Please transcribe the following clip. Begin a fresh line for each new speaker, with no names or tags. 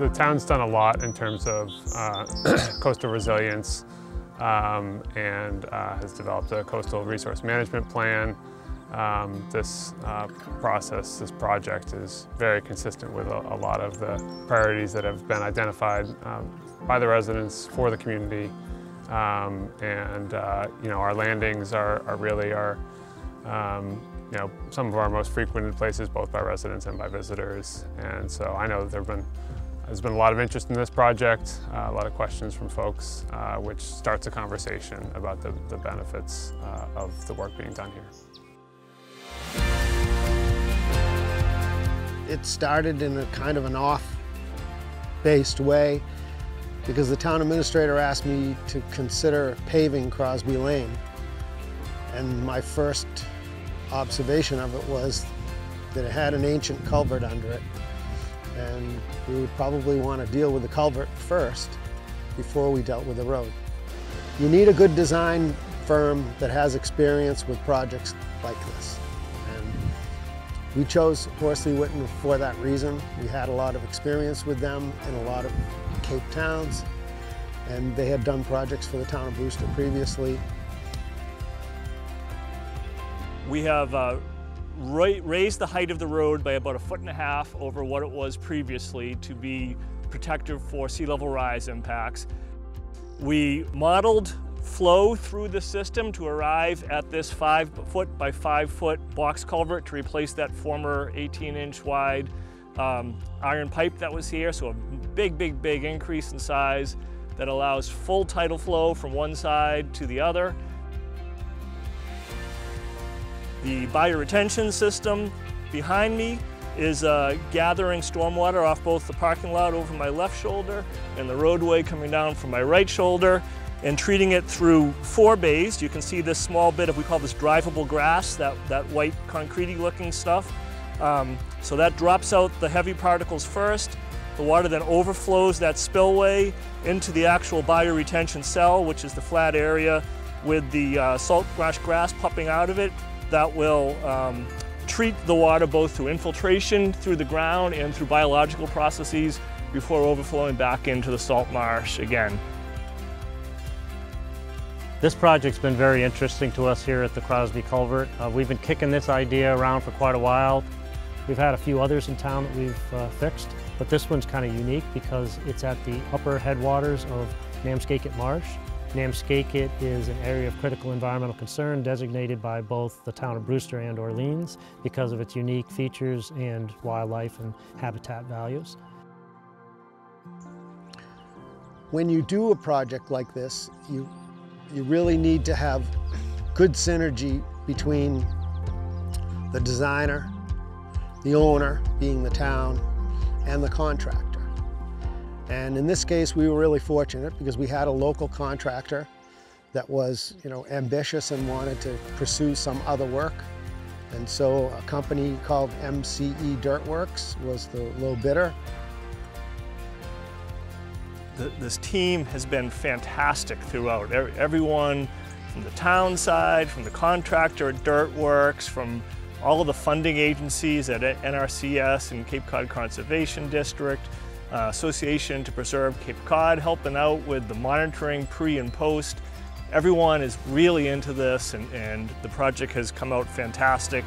the town's done a lot in terms of uh, coastal resilience um, and uh, has developed a coastal resource management plan. Um, this uh, process, this project is very consistent with a, a, lot of the priorities that have been identified um, by the residents for the community. Um, and uh, you know, our landings are, are really our, um, you know, some of our most frequented places, both by residents and by visitors. And so I know that there have been there's been a lot of interest in this project, uh, a lot of questions from folks, uh, which starts a conversation about the, the benefits uh, of the work being done here.
It started in a kind of an off-based way because the town administrator asked me to consider paving Crosby Lane. And my first observation of it was that it had an ancient culvert under it and we would probably want to deal with the culvert first before we dealt with the road. You need a good design firm that has experience with projects like this. And we chose Horsley Witten for that reason. We had a lot of experience with them in a lot of Cape towns, and they had done projects for the town of Brewster previously.
We have uh, raise the height of the road by about a foot and a half over what it was previously to be protective for sea level rise impacts. We modeled flow through the system to arrive at this five foot by five foot box culvert to replace that former 18 inch wide um, iron pipe that was here. So a big, big, big increase in size that allows full tidal flow from one side to the other. The bioretention system behind me is uh, gathering stormwater off both the parking lot over my left shoulder and the roadway coming down from my right shoulder and treating it through four bays. You can see this small bit of, we call this drivable grass, that, that white concretey looking stuff. Um, so that drops out the heavy particles first. The water then overflows that spillway into the actual bioretention cell, which is the flat area with the uh, salt marsh grass popping out of it that will um, treat the water both through infiltration through the ground and through biological processes before overflowing back into the salt marsh again.
This project's been very interesting to us here at the Crosby Culvert. Uh, we've been kicking this idea around for quite a while. We've had a few others in town that we've uh, fixed, but this one's kind of unique because it's at the upper headwaters of Namskaket Marsh. Namskaket is an area of critical environmental concern designated by both the town of Brewster and Orleans because of its unique features and wildlife and habitat values.
When you do a project like this, you, you really need to have good synergy between the designer, the owner, being the town, and the contractor. And in this case, we were really fortunate because we had a local contractor that was, you know, ambitious and wanted to pursue some other work. And so a company called MCE Dirtworks was the low bidder.
The, this team has been fantastic throughout. Everyone from the town side, from the contractor at Dirtworks, from all of the funding agencies at NRCS and Cape Cod Conservation District, uh, Association to Preserve Cape Cod, helping out with the monitoring pre and post. Everyone is really into this and, and the project has come out fantastic.